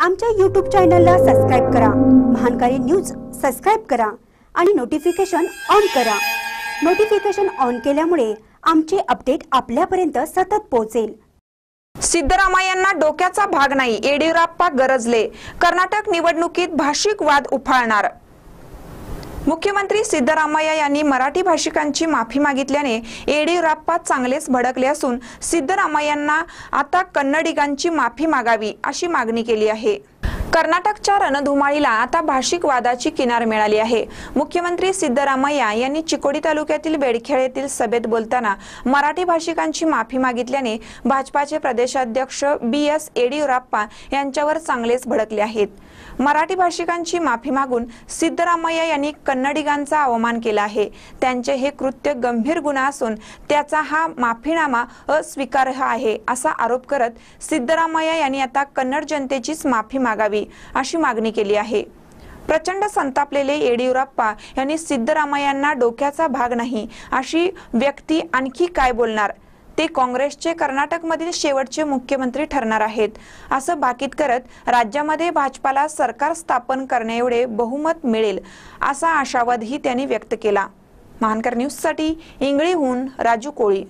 आमच्या यूट्यूब चॅनलला सबस्क्राईब करा. महानकारी न्यूज सबस्क्राईब करा आणि नोटिफिकेशन ऑन करा. नोटिफिकेशन ऑन केल्यामुळे आमचे अपडेट आपल्यापर्यंत सतत पोहोचेल. सिद्धरामय्यांना डोक्याचा भाग नाही. येडियुराप्पा गरजले. कर्नाटक निवडणुकीत भाषिक वाद उफाळणार. मुख्यमंत्री सिद्धरामय्या यांनी मराठी भाषिकांची माफी मागितल्याने येडियुराप्पा चांगलेच भडकले असून सिद्धरामय्यांना आता कन्नडिगांची माफी मागावी अशी मागणी केली आहे. कर्नाटकच्या रणधुमाळीला आता भाषिक वादाची किनार मिळाली आहे. मुख्यमंत्री सिद्धरामय्या यांनी चिकोडी तालुक्यातील बेडखेळ येथील सभेत बोलताना मराठी भाषिकांची माफी मागितल्याने भाजपाचे प्रदेशाध्यक्ष बी एस येडियुराप्पा यांच्यावर चांगलेच भडकले आहेत. मराठी भाषिकांची माफी मागून सिद्धरामय्या यांनी कन्नडिगांचा अवमान केला आहे. त्यांचे हे कृत्य गंभीर गुन्हा असून त्याचा हा माफीनामा अस्वीकार्य आहे असा आरोप करत सिद्धरामय्या यांनी आता कन्नड जनतेचीच माफी मागावी. अशी मागणी केली आहे. प्रचंड संतापलेले येडियुरप्पा यांनी सिद्धरामय्यांना डोक्याचा भाग नाही अशी व्यक्ती आणखी काय बोलणार? ते काँग्रेसचे कर्नाटकमधील शेवटचे मुख्यमंत्री ठरणार आहेत. असं बाकीत करत राज्यामध्ये भाजपाला सरकार स्थापन करण्याएवढे बहुमत मिळेल असा आशावादही त्यांनी व्यक्त केला. महानकर न्यूजसाठी इंगळीहून राजू कोळी.